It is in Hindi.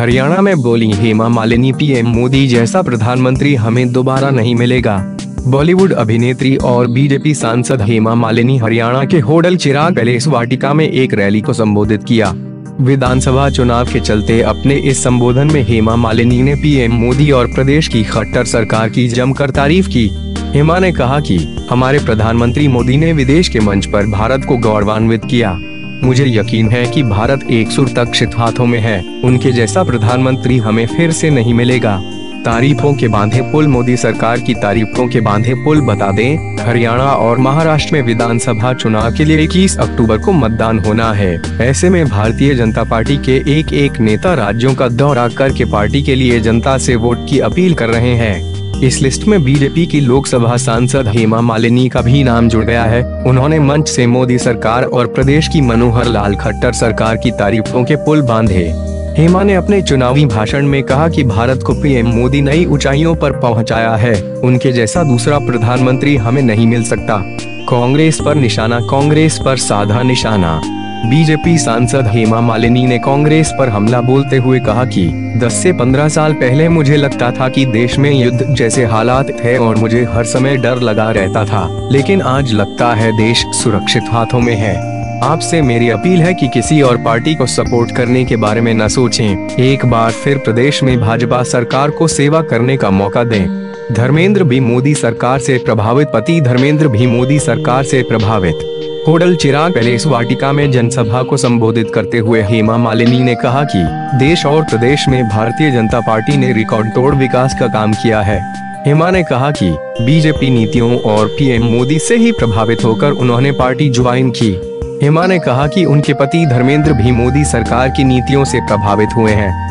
हरियाणा में बोली, हेमा मालिनी, पीएम मोदी जैसा प्रधानमंत्री हमें दोबारा नहीं मिलेगा। बॉलीवुड अभिनेत्री और बीजेपी सांसद हेमा मालिनी हरियाणा के होडल चिराग पैलेस वाटिका में एक रैली को संबोधित किया। विधानसभा चुनाव के चलते अपने इस संबोधन में हेमा मालिनी ने पीएम मोदी और प्रदेश की खट्टर सरकार की जमकर तारीफ़ की। हेमा ने कहा कि, हमारे प्रधानमंत्री मोदी ने विदेश के मंच पर भारत को गौरवान्वित किया। मुझे यकीन है कि भारत एक सुर तक हाथों में है। उनके जैसा प्रधानमंत्री हमें फिर से नहीं मिलेगा। तारीफों के बांधे पुल, मोदी सरकार की तारीफों के बांधे पुल बता दें, हरियाणा और महाराष्ट्र में विधानसभा चुनाव के लिए 21 अक्टूबर को मतदान होना है। ऐसे में भारतीय जनता पार्टी के एक एक नेता राज्यों का दौरा करके पार्टी के लिए जनता से वोट की अपील कर रहे हैं। इस लिस्ट में बीजेपी की लोकसभा सांसद हेमा मालिनी का भी नाम जुड़ गया है। उन्होंने मंच से मोदी सरकार और प्रदेश की मनोहर लाल खट्टर सरकार की तारीफों के पुल बांधे। हेमा ने अपने चुनावी भाषण में कहा कि भारत को पीएम मोदी नई ऊंचाइयों पर पहुँचाया है। उनके जैसा दूसरा प्रधानमंत्री हमें नहीं मिल सकता। कांग्रेस पर निशाना, कांग्रेस पर साधा निशाना। बीजेपी सांसद हेमा मालिनी ने कांग्रेस पर हमला बोलते हुए कहा कि 10 से 15 साल पहले मुझे लगता था कि देश में युद्ध जैसे हालात थे और मुझे हर समय डर लगा रहता था, लेकिन आज लगता है देश सुरक्षित हाथों में है। आपसे मेरी अपील है कि किसी और पार्टी को सपोर्ट करने के बारे में न सोचें। एक बार फिर प्रदेश में भाजपा सरकार को सेवा करने का मौका दें। धर्मेंद्र भी मोदी सरकार से प्रभावित, पति धर्मेंद्र भी मोदी सरकार से प्रभावित। होडल चिराग पैलेस वाटिका में जनसभा को संबोधित करते हुए हेमा मालिनी ने कहा कि देश और प्रदेश में भारतीय जनता पार्टी ने रिकॉर्ड तोड़ विकास का काम किया है। हेमा ने कहा कि बीजेपी नीतियों और पीएम मोदी से ही प्रभावित होकर उन्होंने पार्टी ज्वाइन की। हेमा ने कहा कि उनके पति धर्मेंद्र भी मोदी सरकार की नीतियों से प्रभावित हुए हैं।